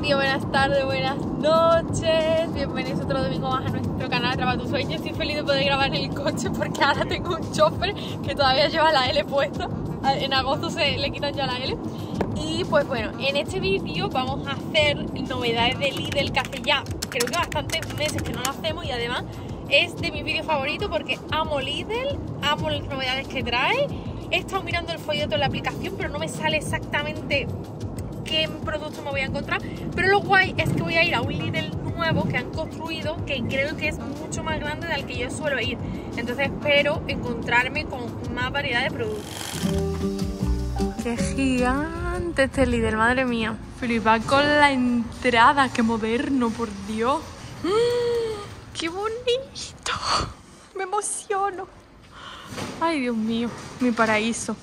Buenas tardes, buenas noches. Bienvenidos otro domingo más a nuestro canal Graba tu sueño. Estoy feliz de poder grabar en el coche porque ahora tengo un chofer que todavía lleva la L puesta. En agosto se le quitan ya la L. Y pues bueno, en este vídeo vamos a hacer novedades de Lidl que hace ya creo que bastantes meses que no lo hacemos y además es de mis vídeos favoritos porque amo Lidl, amo las novedades que trae. He estado mirando el folleto en la aplicación pero no me sale exactamente qué producto me voy a encontrar. Pero lo guay es que voy a ir a un Lidl nuevo que han construido, que creo que es mucho más grande del que yo suelo ir. Entonces espero encontrarme con más variedad de productos. ¡Qué gigante este Lidl, madre mía! Flipa con la entrada, qué moderno, por Dios. ¡Qué bonito! Me emociono. Ay, Dios mío, mi paraíso.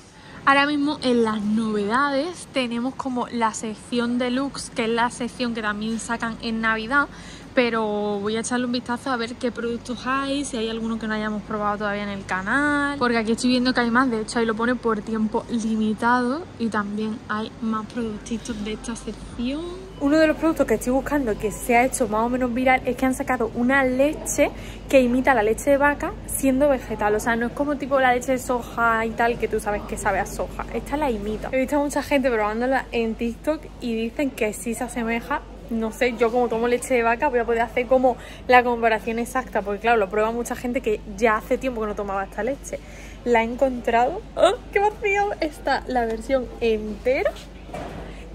Ahora mismo en las novedades tenemos como la sección deluxe, que es la sección que también sacan en Navidad, pero voy a echarle un vistazo a ver qué productos hay, si hay alguno que no hayamos probado todavía en el canal, porque aquí estoy viendo que hay más, de hecho ahí lo pone por tiempo limitado y también hay más productitos de esta sección. Uno de los productos que estoy buscando que se ha hecho más o menos viral es que han sacado una leche que imita la leche de vaca siendo vegetal. O sea, no es como tipo la leche de soja y tal que tú sabes que sabe a soja. Esta la imita. He visto a mucha gente probándola en TikTok y dicen que sí se asemeja. No sé, yo como tomo leche de vaca voy a poder hacer como la comparación exacta. Porque claro, lo prueba mucha gente que ya hace tiempo que no tomaba esta leche. La he encontrado. ¡Oh, ¡Qué vacío! Está la versión entera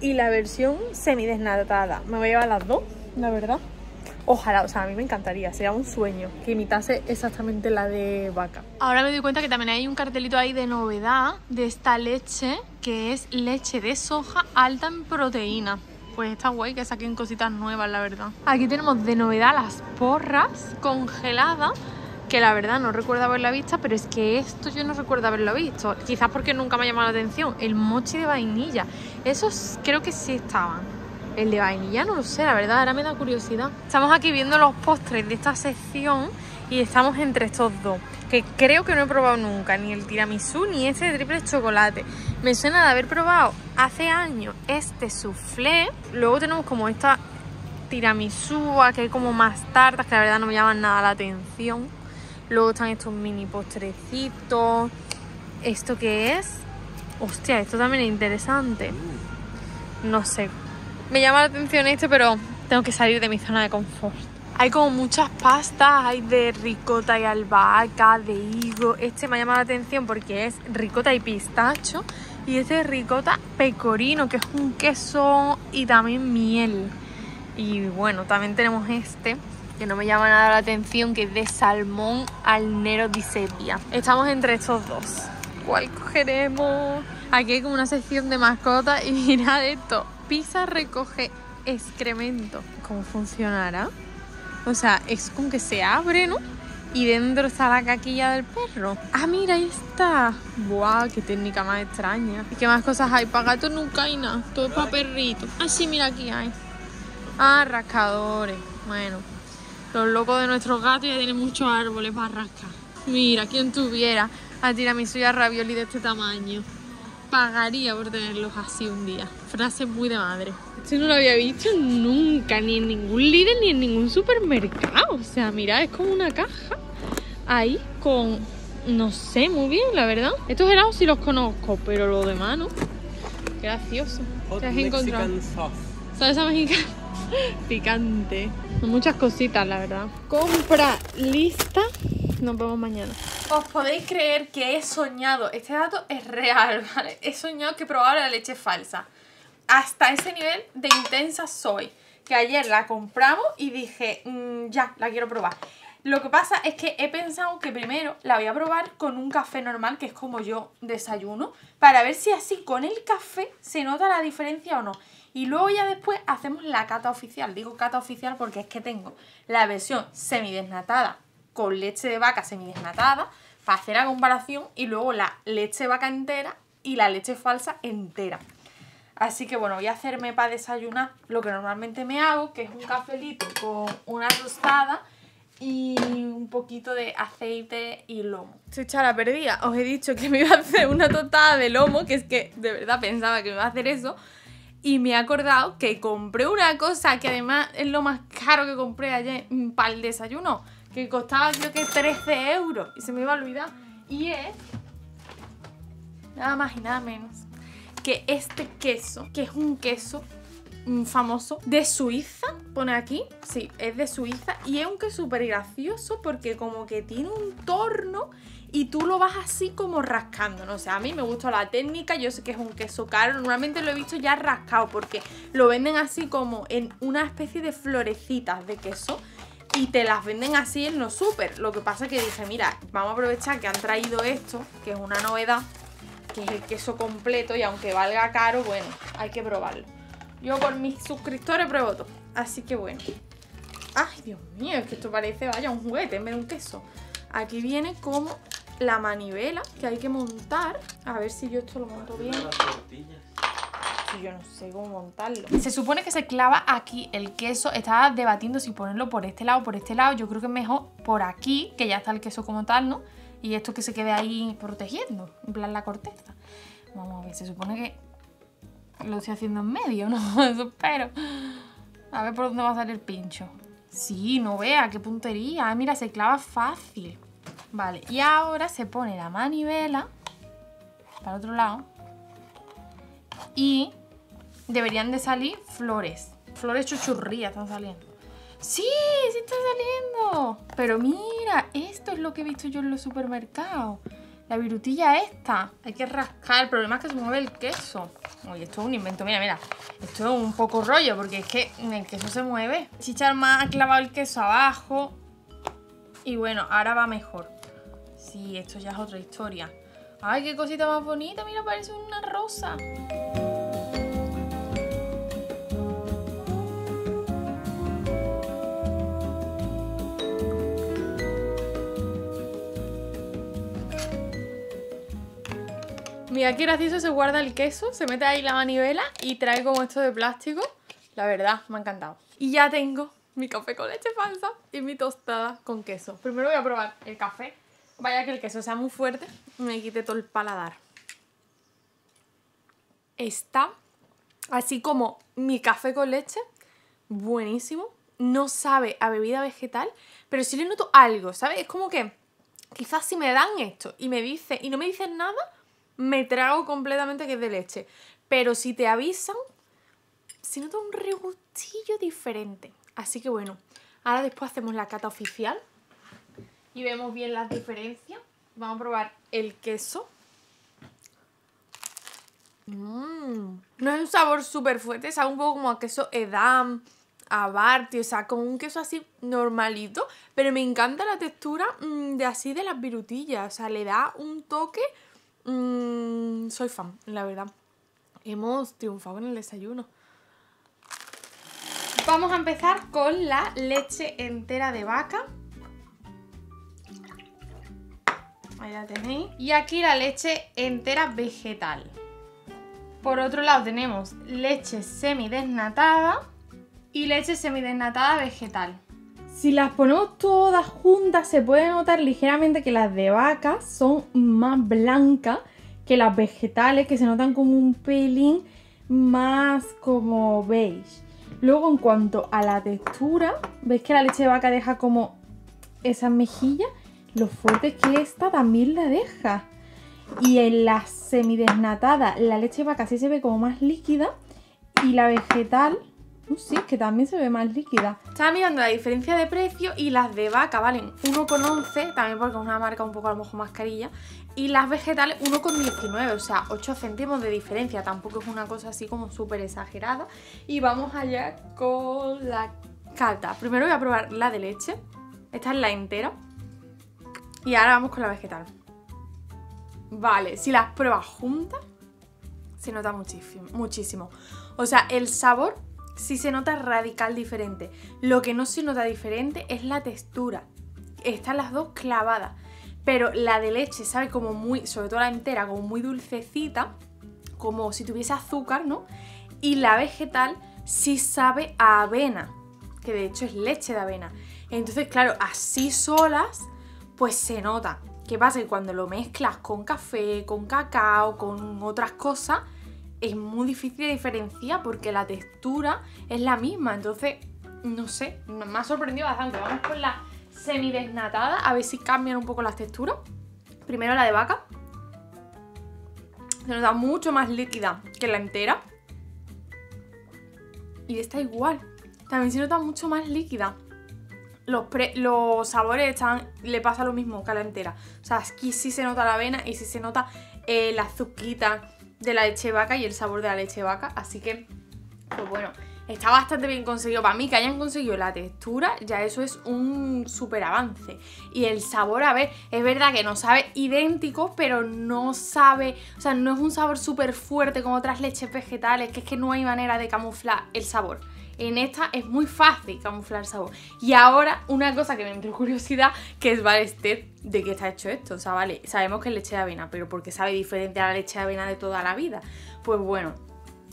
y la versión semidesnatada. Me voy a llevar las dos, la verdad. Ojalá, o sea, a mí me encantaría, sería un sueño que imitase exactamente la de vaca. Ahora me doy cuenta que también hay un cartelito ahí de novedad de esta leche, que es leche de soja alta en proteína. Pues está guay que saquen cositas nuevas, la verdad. Aquí tenemos de novedad las porras congeladas que la verdad no recuerdo haberla vista, pero es que esto yo no recuerdo haberlo visto. Quizás porque nunca me ha llamado la atención. El mochi de vainilla. Esos creo que sí estaban. El de vainilla no lo sé, la verdad, ahora me da curiosidad. Estamos aquí viendo los postres de esta sección y estamos entre estos dos. Que creo que no he probado nunca, ni el tiramisú ni este de triple chocolate. Me suena de haber probado hace años este soufflé. Luego tenemos como esta tiramisú, que hay como más tartas, que la verdad no me llaman nada la atención. Luego están estos mini postrecitos. ¿Esto qué es? Hostia, esto también es interesante. No sé. Me llama la atención este, pero tengo que salir de mi zona de confort. Hay como muchas pastas, hay de ricota y albahaca, de higo. Este me llama la atención porque es ricota y pistacho. Y este es ricota pecorino, que es un queso y también miel. Y bueno, también tenemos este, que no me llama nada la atención, que es de salmón al nero di sepia. Estamos entre estos dos. ¿Cuál cogeremos? Aquí hay como una sección de mascotas y mirad esto. Pizza recoge excremento. ¿Cómo funcionará? O sea, es como que se abre, ¿no? Y dentro está la caquilla del perro. Ah, mira, ahí está. ¡Buah! ¡Qué técnica más extraña! ¿Y qué más cosas hay? Para gatos nunca hay nada. Todo es para perrito. Ah, sí, mira, aquí hay. Ah, rascadores. Bueno, los locos de nuestros gatos ya tienen muchos árboles para rascar. Mira, quien tuviera a tiramisú y a ravioli de este tamaño. Pagaría por tenerlos así un día. Frase muy de madre. Esto no lo había visto nunca, ni en ningún líder ni en ningún supermercado. O sea, mira, es como una caja ahí con, no sé, muy bien, la verdad. Estos helados sí los conozco, pero lo demás no. Gracioso. ¿Te has encontrado? Salsa mexicana. Picante. Muchas cositas, la verdad. Compra lista. Nos vemos mañana. Os podéis creer que he soñado, este dato es real, ¿vale? He soñado que probaba la leche falsa. Hasta ese nivel de intensa soy. Que ayer la compramos y dije, mm, ya, la quiero probar. Lo que pasa es que he pensado que primero la voy a probar con un café normal, que es como yo desayuno, para ver si así con el café se nota la diferencia o no. Y luego ya después hacemos la cata oficial. Digo cata oficial porque es que tengo la versión semidesnatada con leche de vaca semidesnatada para hacer la comparación y luego la leche de vaca entera y la leche falsa entera. Así que bueno, voy a hacerme para desayunar lo que normalmente me hago, que es un cafelito con una tostada y un poquito de aceite y lomo. Soy la perdida. Os he dicho que me iba a hacer una tostada de lomo, que es que de verdad pensaba que me iba a hacer eso. y me he acordado que compré una cosa que además es lo más caro que compré ayer para el desayuno, que costaba creo que 13 euros y se me iba a olvidar. Y es nada más y nada menos que este queso, que es un queso mm, famoso de Suiza, pone aquí, sí, es de Suiza y es un queso súper gracioso porque como que tiene un torno y tú lo vas así como rascando, ¿no? O sea, a mí me gusta la técnica, yo sé que es un queso caro, normalmente lo he visto ya rascado porque lo venden así como en una especie de florecitas de queso y te las venden así en los súper. Lo que pasa que dije, mira, vamos a aprovechar que han traído esto, que es una novedad, que es el queso completo y aunque valga caro, bueno, hay que probarlo. Yo con mis suscriptores pruebo todo, así que bueno. Ay, Dios mío, es que esto parece, vaya, un juguete en vez de un queso. Aquí viene como la manivela que hay que montar. A ver si yo esto lo monto bien. Yo no sé cómo montarlo. Se supone que se clava aquí el queso. Estaba debatiendo si ponerlo por este lado o por este lado. Yo creo que es mejor por aquí, que ya está el queso como tal, ¿no? Y esto que se quede ahí protegiendo, en plan la corteza. Vamos a ver, se supone que lo estoy haciendo en medio, ¿no? Eso espero. A ver por dónde va a salir el pincho. Sí, no vea, qué puntería. Ah, mira, se clava fácil. Vale, y ahora se pone la manivela para otro lado. Y deberían de salir flores. Flores chuchurrías están saliendo. ¡Sí! ¡Sí está saliendo! Pero mira, esto es lo que he visto yo en los supermercados. La virutilla esta. Hay que rascar. El problema es que se mueve el queso. Oye, esto es un invento. Mira, mira. Esto es un poco rollo porque es que el queso se mueve. Chichar más ha clavado el queso abajo. Y bueno, ahora va mejor. Sí, esto ya es otra historia. ¡Ay, qué cosita más bonita! Mira, parece una rosa. Mira qué gracioso se guarda el queso, se mete ahí la manivela y trae como esto de plástico. La verdad, me ha encantado. Y ya tengo mi café con leche falsa y mi tostada con queso. Primero voy a probar el café Vaya que el queso sea muy fuerte, me quite todo el paladar. Está así como mi café con leche, buenísimo. No sabe a bebida vegetal, pero sí le noto algo, ¿sabes? Es como que quizás si me dan esto y me dice y no me dicen nada, me trago completamente que es de leche. Pero si te avisan, si noto un regustillo diferente. Así que bueno, ahora después hacemos la cata oficial y vemos bien las diferencias. Vamos a probar el queso. Mm. No es un sabor súper fuerte, sabe un poco como a queso Edam, a Barty, o sea, como un queso así normalito, pero me encanta la textura mm, de así de las virutillas, o sea, le da un toque... Mm, soy fan, la verdad. Hemos triunfado en el desayuno. Vamos a empezar con la leche entera de vaca. Ahí la tenéis. Y aquí la leche entera vegetal. Por otro lado tenemos leche semidesnatada y leche semidesnatada vegetal. Si las ponemos todas juntas se puede notar ligeramente que las de vaca son más blancas que las vegetales que se notan como un pelín más como beige. Luego en cuanto a la textura, ¿veis que la leche de vaca deja como esas mejillas? lo fuerte que esta también la deja. Y en la semidesnatada, la leche vaca sí se ve como más líquida. Y la vegetal, uh, sí, que también se ve más líquida. Estaba mirando la diferencia de precio y las de vaca valen 1,11, también porque es una marca un poco a lo mejor más carilla. Y las vegetales 1,19, o sea, 8 céntimos de diferencia. Tampoco es una cosa así como súper exagerada. Y vamos allá con la cata. Primero voy a probar la de leche. Esta es la entera. Y ahora vamos con la vegetal. Vale, si las pruebas juntas, se nota muchísimo, muchísimo. O sea, el sabor sí se nota radical diferente. Lo que no se nota diferente es la textura. Están las dos clavadas. Pero la de leche sabe como muy, sobre todo la entera, como muy dulcecita, como si tuviese azúcar, ¿no? Y la vegetal sí sabe a avena, que de hecho es leche de avena. Entonces, claro, así solas pues se nota. ¿Qué pasa? Que cuando lo mezclas con café, con cacao, con otras cosas, es muy difícil de diferenciar porque la textura es la misma. Entonces, no sé, me ha sorprendido bastante. Vamos con la semidesnatada, a ver si cambian un poco las texturas. Primero la de vaca. Se nota mucho más líquida que la entera. Y esta igual. También se nota mucho más líquida. Los, los sabores están, le pasa lo mismo que a la entera. O sea, aquí sí se nota la avena y sí se nota eh, la azuquita de la leche vaca y el sabor de la leche vaca. Así que, pues bueno, está bastante bien conseguido. Para mí que hayan conseguido la textura, ya eso es un súper avance. Y el sabor, a ver, es verdad que no sabe idéntico, pero no sabe, o sea, no es un sabor súper fuerte como otras leches vegetales, que es que no hay manera de camuflar el sabor. En esta es muy fácil camuflar sabor. Y ahora, una cosa que me entró curiosidad, que es, vale, este, ¿de qué está hecho esto? O sea, vale, sabemos que es leche de avena, pero ¿por qué sabe diferente a la leche de avena de toda la vida? Pues bueno,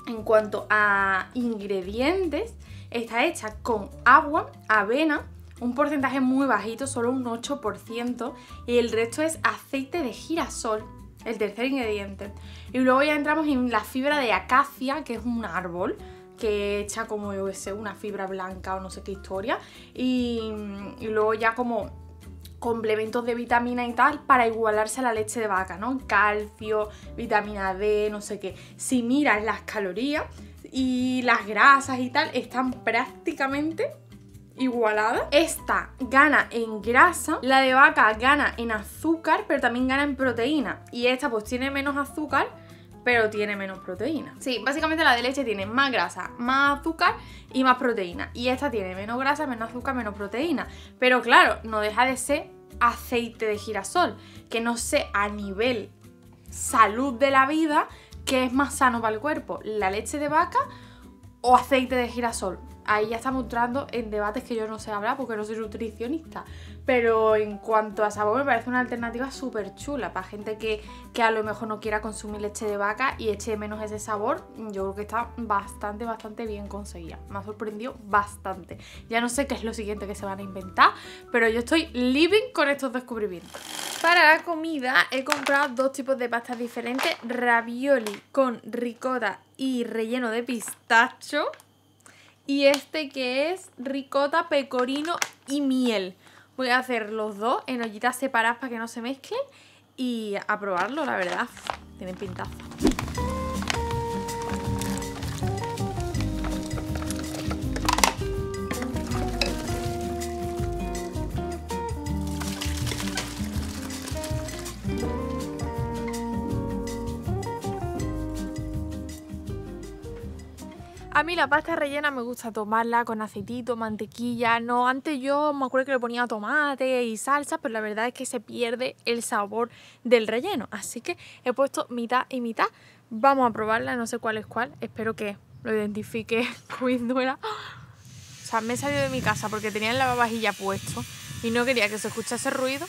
en cuanto a ingredientes, está hecha con agua, avena, un porcentaje muy bajito, solo un 8%, y el resto es aceite de girasol, el tercer ingrediente. Y luego ya entramos en la fibra de acacia, que es un árbol, que echa como yo sé, una fibra blanca o no sé qué historia. Y, luego ya como complementos de vitamina y tal para igualarse a la leche de vaca, ¿no? Calcio, vitamina D, no sé qué. Si miras las calorías y las grasas y tal, están prácticamente igualadas. Esta gana en grasa, la de vaca gana en azúcar, pero también gana en proteína. Y esta pues tiene menos azúcar, pero tiene menos proteína. Sí, básicamente la de leche tiene más grasa, más azúcar y más proteína. Y esta tiene menos grasa, menos azúcar, menos proteína. Pero claro, no deja de ser aceite de girasol, que no sé a nivel salud de la vida qué es más sano para el cuerpo, la leche de vaca o aceite de girasol ahí ya estamos entrando en debates que yo no sé hablar porque no soy nutricionista. Pero en cuanto a sabor, me parece una alternativa súper chula para gente que, que, a lo mejor no quiera consumir leche de vaca y eche menos ese sabor. Yo creo que está bastante, bastante bien conseguida. Me ha sorprendido bastante. Ya no sé qué es lo siguiente que se van a inventar, pero yo estoy living con estos descubrimientos. Para la comida he comprado dos tipos de pastas diferentes. Ravioli con ricota y relleno de pistacho y este que es ricota, pecorino y miel. Voy a hacer los dos en ollitas separadas para que no se mezclen y a probarlo, la verdad. Tienen pintaza. Mí la pasta rellena me gusta tomarla con aceitito, mantequilla. No, antes yo me acuerdo que le ponía tomate y salsa, pero la verdad es que se pierde el sabor del relleno. Así que he puesto mitad y mitad. Vamos a probarla, no sé cuál es cuál. Espero que lo identifique cuando era. O sea, me he salido de mi casa porque tenía el lavavajilla puesto y no quería que se escuchase ruido.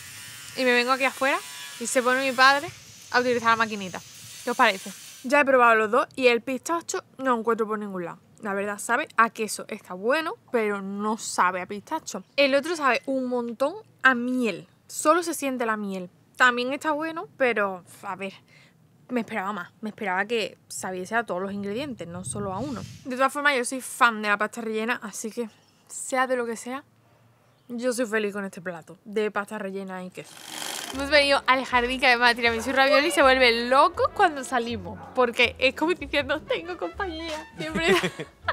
Y me vengo aquí afuera y se pone mi padre a utilizar la maquinita. ¿Qué os parece? Ya he probado los dos y el pistacho no encuentro por ningún lado. La verdad sabe a queso, está bueno, pero no sabe a pistacho. El otro sabe un montón a miel, solo se siente la miel. También está bueno, pero a ver, me esperaba más. Me esperaba que sabiese a todos los ingredientes, no solo a uno. De todas formas, yo soy fan de la pasta rellena, así que sea de lo que sea, yo soy feliz con este plato de pasta rellena y queso. Hemos venido al jardín que además tiramisú y ravioli se vuelve loco cuando salimos. Porque es como diciendo, tengo compañía. Siempre.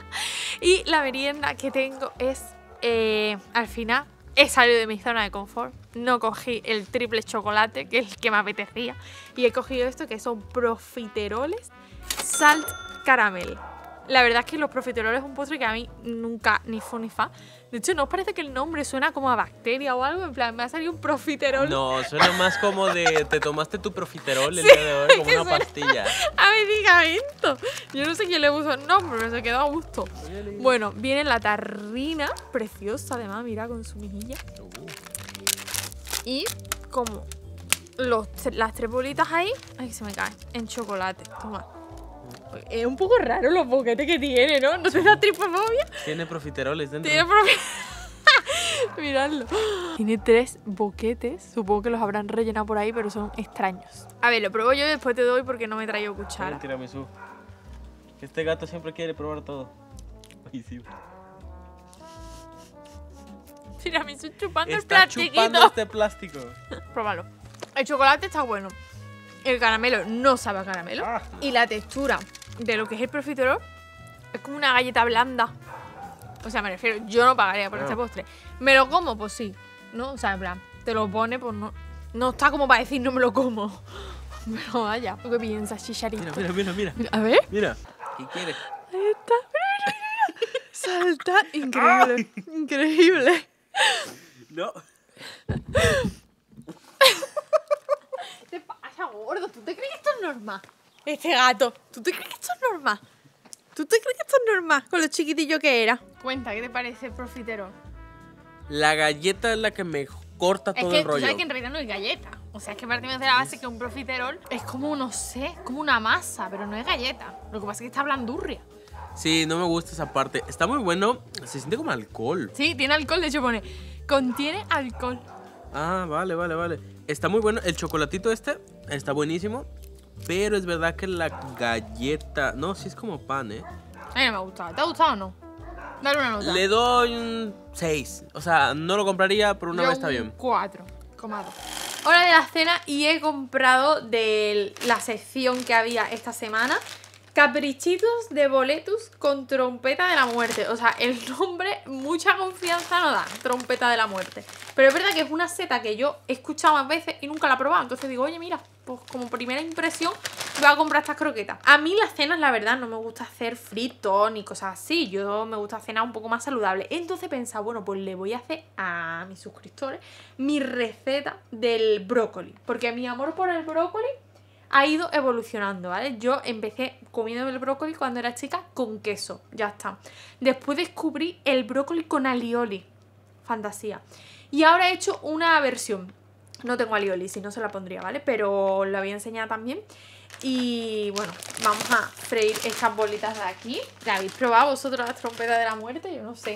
y la merienda que tengo es, eh, al final, he salido de mi zona de confort. No cogí el triple chocolate, que es el que me apetecía. Y he cogido esto, que son profiteroles salt caramel. La verdad es que los profiteroles es un postre que a mí nunca ni fu ni fa. De hecho, ¿no os parece que el nombre suena como a bacteria o algo? En plan, me ha salido un profiterol. No, suena más como de te tomaste tu profiterol el día de hoy, como una pastilla. A medicamento. Yo no sé quién le puso el nombre, pero se quedó a gusto. Bueno, viene la tarrina, preciosa además, mira, con su mejilla. Y como los, las tres bolitas ahí, ay, se me cae, en chocolate. Toma. Es un poco raro los boquetes que tiene, ¿no? ¿No te da tripofobia? Tiene profiteroles dentro. Tiene profiteroles. Miradlo. Tiene tres boquetes. Supongo que los habrán rellenado por ahí, pero son extraños. A ver, lo pruebo yo y después te doy porque no me traigo cuchara. tiramisú. Este gato siempre quiere probar todo. Ay, sí. Estoy chupando el Está chupando plastiquito. este plástico. Pruébalo. El chocolate está bueno. El caramelo no sabe a caramelo. Ah. Y la textura de lo que es el profiterol es como una galleta blanda. O sea, me refiero, yo no pagaría por No. este postre. ¿Me lo como? Pues sí. ¿No? O sea, en plan, te lo pone, pues no. No está como para decir no me lo como. Pero vaya. ¿Tú qué piensas, chicharito? Mira, mira, mira, mira. A ver. Mira. ¿Qué quiere? Ahí está. Mira, mira, mira. Salta. Increíble. Increíble. No. ¿Qué te pasa, gordo? ¿Tú te crees que esto es normal? Este gato. ¿Tú te crees que esto es normal? ¿Tú te crees que esto es normal con lo chiquitillo que era? Cuenta, ¿qué te parece el profiterol? La galleta es la que me corta Es todo que el rollo. sabes que en realidad no es galleta. O sea, es que partimos de la base que un profiterol es como, no sé, es como una masa, pero no es galleta. Lo que pasa es que está blandurria. Sí, no me gusta esa parte. Está muy bueno. Se siente como alcohol. Sí, tiene alcohol, de hecho pone, contiene alcohol. Ah, vale, vale, vale. Está muy bueno. El chocolatito este está buenísimo. Pero es verdad que la galleta. No, sí es como pan, ¿eh? A mí no me ha gustado. ¿Te ha gustado o no? Dale una nota. Le doy un 6. O sea, no lo compraría, pero una Yo vez está un bien. 4, coma Hora de la cena y he comprado de la sección que había esta semana caprichitos de boletus con trompeta de la muerte. O sea, el nombre mucha confianza no da, trompeta de la muerte. Pero es verdad que es una seta que yo he escuchado más veces y nunca la he probado. Entonces digo, oye, mira, pues como primera impresión voy a comprar estas croquetas. A mí las cenas, la verdad, no me gusta hacer fritos ni cosas así. Yo me gusta cenar un poco más saludable. Entonces he pensado, bueno, pues le voy a hacer a mis suscriptores mi receta del brócoli. Porque mi amor por el brócoli ha ido evolucionando, ¿vale? Yo empecé comiendo el brócoli cuando era chica con queso, ya está. Después descubrí el brócoli con alioli, fantasía. Y ahora he hecho una versión. No tengo alioli, si no se la pondría, ¿vale? Pero la voy a enseñar también. Y bueno, vamos a freír estas bolitas de aquí. ¿La habéis probado vosotros las trompetas de la muerte? Yo no sé.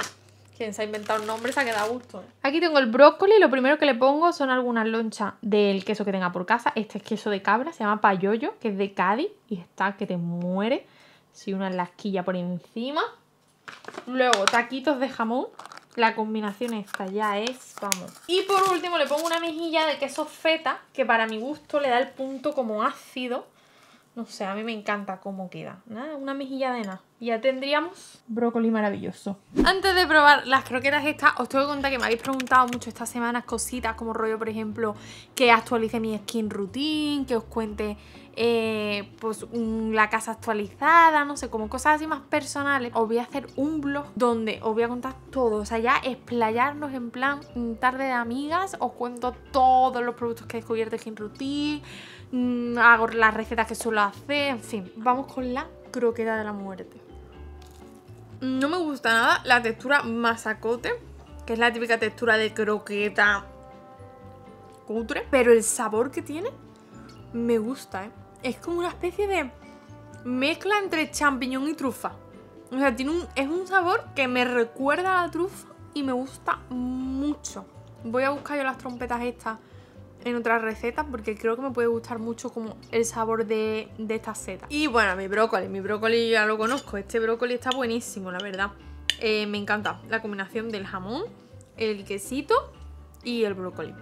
Quien se ha inventado un nombre se ha quedado a gusto. Aquí tengo el brócoli. Lo primero que le pongo son algunas lonchas del queso que tenga por casa. Este es queso de cabra, se llama payoyo, que es de Cádiz. Y está que te muere. Si una lasquilla por encima. Luego, taquitos de jamón. La combinación esta ya es, vamos. Y por último le pongo una mejilla de queso feta, que para mi gusto le da el punto como ácido. No sé, a mí me encanta cómo queda. Nada, una mejilla de nada. Y ya tendríamos brócoli maravilloso. Antes de probar las croquetas estas, os tengo que contar que me habéis preguntado mucho estas semanas cositas como rollo, por ejemplo, que actualice mi skin routine, que os cuente eh, pues mm, la casa actualizada, no sé, como cosas así más personales. Os voy a hacer un blog donde os voy a contar todo, o sea, ya explayarnos en plan tarde de amigas, os cuento todos los productos que he descubierto en routine, mm, hago las recetas que suelo hacer, en fin, vamos con la croqueta de la muerte. No me gusta nada la textura masacote, que es la típica textura de croqueta cutre, pero el sabor que tiene me gusta, ¿eh? Es como una especie de mezcla entre champiñón y trufa. O sea, tiene un, es un sabor que me recuerda a la trufa y me gusta mucho. Voy a buscar yo las trompetas estas en otras recetas porque creo que me puede gustar mucho como el sabor de, de esta seta. Y bueno, mi brócoli, mi brócoli ya lo conozco. Este brócoli está buenísimo, la verdad. Eh, me encanta la combinación del jamón, el quesito y el brócoli.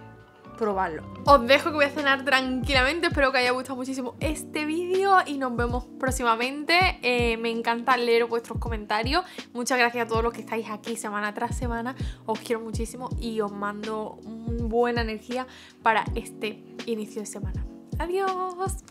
Probarlo. Os dejo que voy a cenar tranquilamente. Espero que haya gustado muchísimo este vídeo y nos vemos próximamente. Eh, me encanta leer vuestros comentarios. Muchas gracias a todos los que estáis aquí semana tras semana. Os quiero muchísimo y os mando buena energía para este inicio de semana. Adiós.